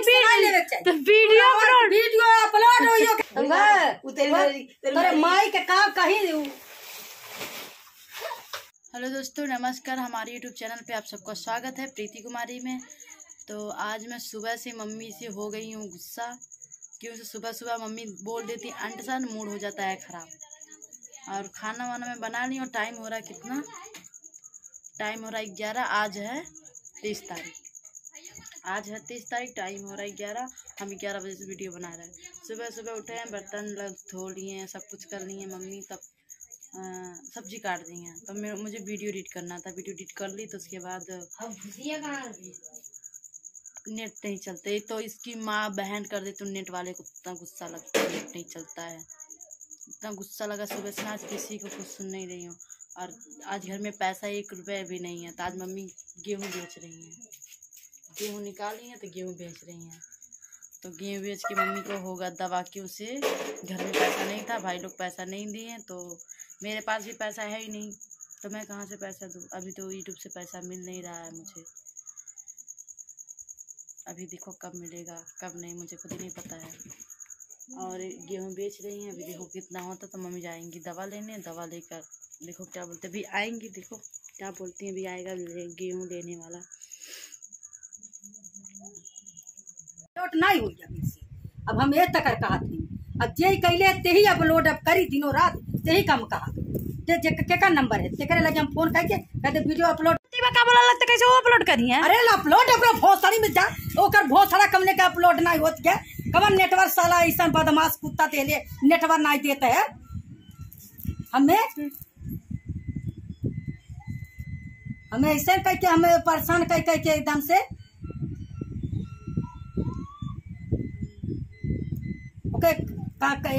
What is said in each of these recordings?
Video video upload होइयो तोरे माई के का कहीं हेलो दोस्तों नमस्कार। हमारे यूट्यूब चैनल पे आप सबका स्वागत है प्रीति कुमारी में। तो आज मैं सुबह से मम्मी से हो गई हूँ गुस्सा। क्योंकि सुबह सुबह मम्मी बोल देती अंट सन मूड हो जाता है ख़राब। और खाना वाना मैं बना ली और टाइम हो रहा है कितना? टाइम हो रहा है ग्यारह आज है तेईस तारीख। आज है तीस तारीख टाइम हो रहा है ग्यारह हम ग्यारह बजे से वीडियो बना रहे हैं। सुबह सुबह उठे हैं बर्तन लग धो लिए हैं सब कुछ कर लिए मम्मी तब सब्ज़ी काट दी हैं। तो मैं मुझे वीडियो एडिट करना था वीडियो एडिट कर ली तो उसके बाद नेट नहीं चलते। तो इसकी माँ बहन कर दे तो नेट वाले को इतना गुस्सा लगता है नेट नहीं चलता है। इतना गुस्सा लगा सुबह से आज किसी को कुछ सुन नहीं रही हूँ। और आज घर में पैसा एक रुपये भी नहीं है तो आज मम्मी गेहूँ बेच रही हैं। गेहूँ निकाली हैं तो गेहूँ बेच रही हैं। तो गेहूँ बेच के मम्मी को होगा दवा क्यों से घर में पैसा नहीं था, भाई लोग पैसा नहीं दिए तो मेरे पास भी पैसा है ही नहीं। तो मैं कहाँ से पैसा दूँ? अभी तो यूट्यूब से पैसा मिल नहीं रहा है मुझे। अभी देखो कब मिलेगा, कब नहीं, मुझे खुद ही नहीं पता है। और गेहूँ बेच रही हैं, अभी देखो कितना होता तो मम्मी जाएँगी दवा लेने, दवा लेकर। देखो क्या बोलते, अभी आएँगी, देखो क्या बोलती हैं, अभी आएगा गेहूँ लेने वाला। अपलोड नहीं हुई अभी से। अब हम ये तक कहा थी अब जे कैले ते ही अपलोड अब करी दिनों रात ते ही काम कहा ते जे के का नंबर है? ते करे लगे हम फ़ोन करके कहते वीडियो अपलोड का बोला लगता कैसे वो अपलोड करी है? अरे ला अपलोड ओकरा भोसड़ी में जा। ओकर भोसड़ा कमने का अपलोड नहीं होत के। कवन नेटवर्क साला ऐसा बदमाश कुत्ता तेले नेटवर्क नहीं देते है? हमें हमें ऐसे कह के हमें परेशान कह कह के एकदम से ओके का, का,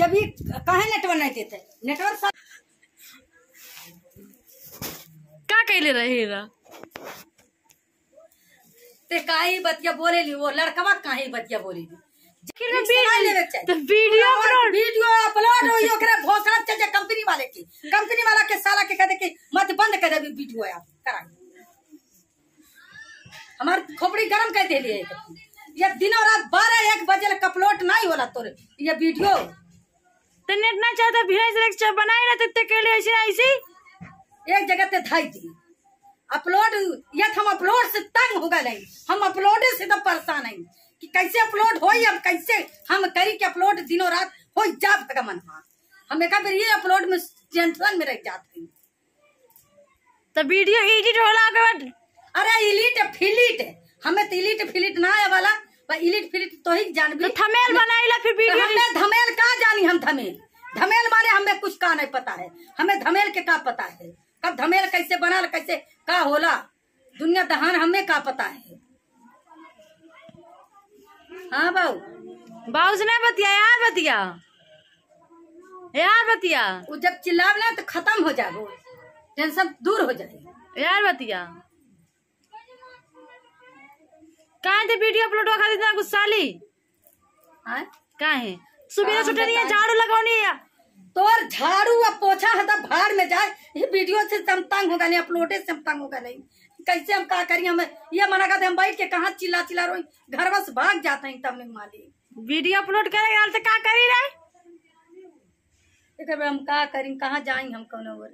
जब भी कहे नेटवर्क नहीं देते नेटवर्क सा- का कैले रहेगा ते काहे बतिया बोले ली वो लड़कवा काहे बतिया बोले ली। चाहिए। तो वीडियो अपलोड वीडियो अपलोड हुई ओकरे भोसड़ा चाहिए कंपनी वाले की। कंपनी वाला के साला के कहते कि मत बंद कर दे वीडियो आप कराई हमार खोपड़ी गरम कर दे लिए। ये दिनों रात बारह एक बजे होला तोरे ये वीडियो। तो नेट ना चाहता भी बनाई ना तो के लिए ऐसे ऐसे। एक जगह पे धाई दी अपलोड ये हम अपलोड से तंग हो गए हम अपलोड से तो परेशान है कि कैसे अपलोड हो अब कैसे हम करी के अपलोड दिनों रात हो जाब तक मन हम एक बार ये अपलोड में टेंशन में रह जाते हैं। तो वीडियो एडिट होला के बाद? अरे इलिट फिलिट। हमें तो इलिट फिलिट ना है वाला। इलिट फिलिट तो ही जान तो थंबनेल बनाईला फिर वीडियो हमें धमेल का जानी हम धमेल? धमेल माने हमें कुछ का नहीं पता है। हमें धमेल के का पता है? कब धमेल कैसे बनल कैसे का होला? दुनिया दहान हमें का पता है? हाँ बाबू बाबू से नहीं बतिया यार बतिया। यार बतिया। वो जब चिल्लावला तो खत्म हो जाए टेंशन दूर हो जाए यार बतिया। कहाँ थे वीडियो अपलोड होगा इतना गुस्सा ली हाँ? कहाँ है? सुबह हाँ, से उठनी है। झाड़ू लगानी है तोर झाड़ू और पोछा है तो भाड़ में जाए ये वीडियो से हम तंग हो गए अपलोडे से हम तंग हो गए कैसे हम का करिए हमें ये मना करते हम बैठ के कहाँ चिल्ला चिल्ला रोई? घर बस भाग जाते हैं तब मालिक वीडियो अपलोड करे यार तो क्या करी रहे हम का करी? कहाँ जाएँगे हम कौन ओर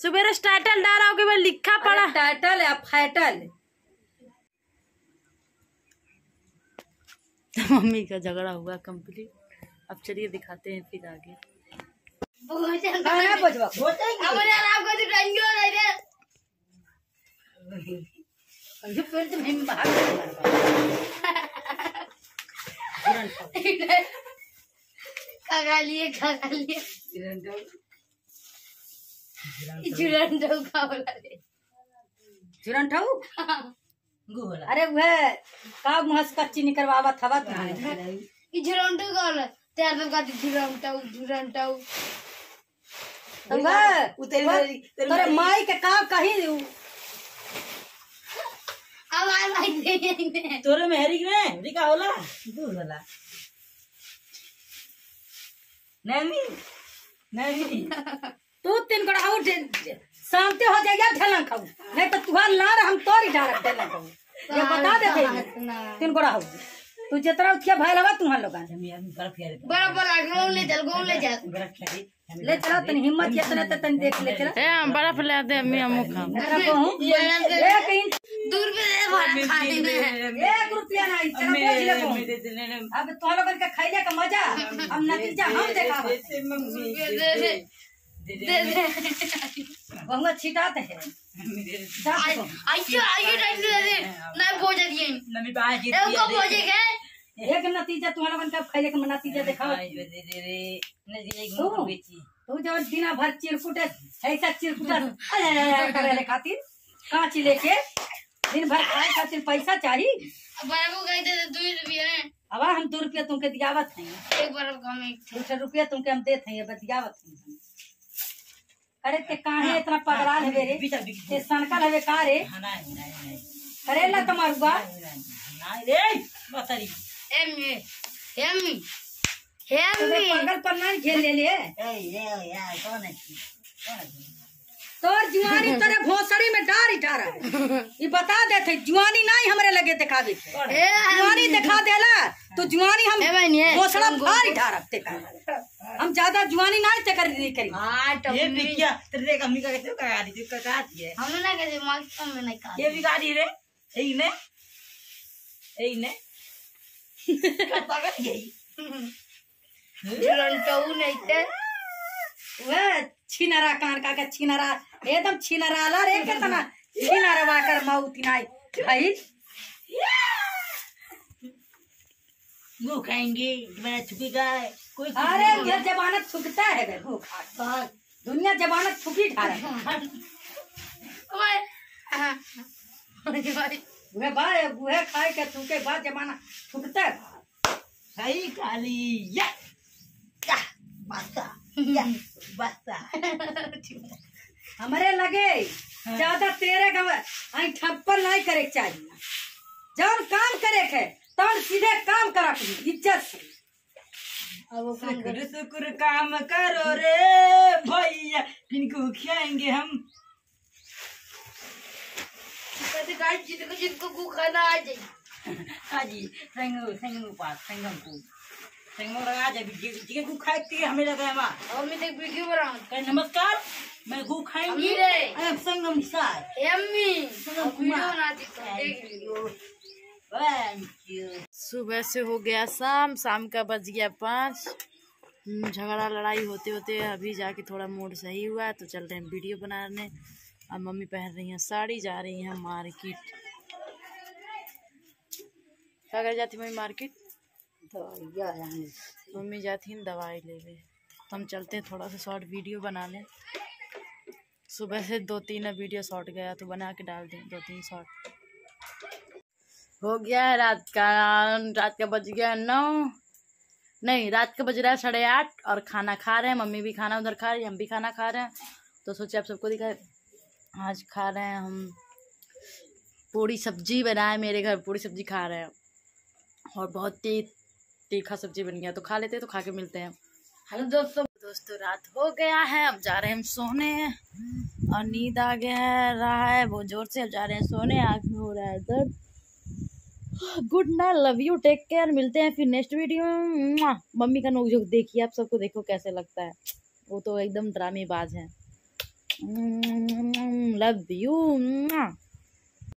सुबह टाइटल डाला बाद लिखा पड़ा। टाइटल या फैटल मम्मी का झगड़ा हुआ कंप्लीट अब चलिए दिखाते हैं फिर आगे। ये पेड़ का बोला ठाऊ अरे वह का मुहस कच्ची निकलवावा थवा तुम्हारे ई झुरंडो का बोला त्यार तो का झुरंडो झुरंडो तोरे माई के का कही आवाज़ आई दे तोरे में हेरी में हेरी का होला दूर होला नहीं नहीं तू तीन गोड़ा और शांति हो जाएगा ढेलन खाऊ। नहीं तो तुहार लाड़ हम ही डाल ढेलन खाऊ। ये बता दे तीन गोड़ा हो तू जितना उठिया भाई लगा तुम्हार लोग हम हम बर्फ़ ले चल ले हम ले तनी हिम्मत ये तने तनी देख ले चला। ए हम बर्फ़ ले दे अम्मी हम कहूँ एक इंच। दूर पे दे भात खाने में एक रुपया नहीं चला बोझ ले अब तो लोगन के खाइले का मज़ा। अब नतीजा हम देखावा। दे दे छिटाते है। आई तो। आई आई टाइम दे दे? नहीं पहुँच दिए नमी बाहर जीत ए को पहुँचे के एक नतीजा तुम्हारा लोगन का खाइले का नतीजा देखावा तू तू जब दिना भर चिरकुटे ऐसा चिरकुटा करे ले खातिर कांच लेके दिन भर खाए खातिर पैसा चाहिए बराबर गए थे दो रुपये अब हम दो रुपया तुमके दियावत हैं। एक बराबर कम एक। दो रुपया तुमके हम देते हैं बतियावत हैं। अरे ते काहे इतना पगलाल हवे रे? ते सनकल हवे का रे? करेला तमारुआ एम एम तोरे एम पागल पर ना घेर ले ले तोर जुआनी तेरे भोसड़ी में डार डार ये बता देते जुआनी नहीं हमरे लगे दिखावे के। जुआनी दिखा देला तो जुआनी हम भोसड़ा रखते का हम ज़्यादा जुआनी नहीं ते कर नहीं करी। हाँ ये बिकिया तेरे का मी का कैसे का गाड़ी तू का का है। हमने ना कैसे मार्क्स कम में नहीं कहा ये भी गाड़ी रे। यही ने। यही ने। कता कर यही टू नहीं थे। वह छिनरा कान का के छिनरा एकदम छिनरा ला रे कितना छिनरा वाकर मौती नहीं भाई। वो खाएँगे मैं छुपीगा कोई अरे ये जमानत थुकता है बे भूखा। दुनिया जमानत थुकी खा रहा है। वह बाय वह खाए के थूके बाद जमाना थुकता है। सही काली। या। या। बस्ता। या। बस्ता। हमारे लगे ज़्यादा तेरे का आई ठप्पल नहीं करे चाहिए जब काम करे के तब सीधे काम करा के। इज़्ज़त से। शुक्र शुक्र काम करो रे भैया किनको खिलाएँगे हम। जिनको जिनको खाना आ जाए हाजी संगो संगो पास संगम को। संगम लगा खाए हमें लगा माँ और मैं देख वीडियो बना। नमस्कार मैं गु खाएँगी। संगम सार एम्मी सुनो कुमार। सुबह से हो गया शाम शाम का बज गया पाँच। हम्म, झगड़ा लड़ाई होते होते अभी जाके थोड़ा मूड सही हुआ तो चल रहे हैं वीडियो बनाने। अब मम्मी पहन रही हैं साड़ी जा रही हैं मार्केट। क्या कर जाती मम्मी मार्केट? मम्मी जाती हैं दवाई ले ले तो हम चलते हैं थोड़ा सा शॉर्ट वीडियो बना लें सुबह से दो तीन वीडियो शॉर्ट गया तो बना के डाल दें दो तीन शॉर्ट। हो गया है रात का रात का बज गया है नौ। नहीं, रात का बज रहा है साढ़े आठ और खाना खा रहे हैं, मम्मी भी खाना उधर खा रही है, हम भी खाना खा रहे हैं। तो सोचे आप सबको दिखाए, आज खा रहे हैं हम पूरी सब्ज़ी बनाए, मेरे घर पूरी सब्ज़ी खा रहे हैं। और बहुत ती, तीखा सब्ज़ी बन गया तो खा लेते हैं तो खा के मिलते हैं। हेलो दोस्तों दोस्तों, रात हो गया है, अब जा रहे हैं हम सोने। और नींद आ गया है, रहा है, बहुत ज़ोर से, अब जा रहे हैं सोने आँख में हो रहा है दर्द। Good night love you take care मिलते हैं फिर नेक्स्ट वीडियो में मम्मी का नोक जो देखिए, आप सबको देखो कैसे लगता है। वो तो एकदम ड्रामेबाज है। Love you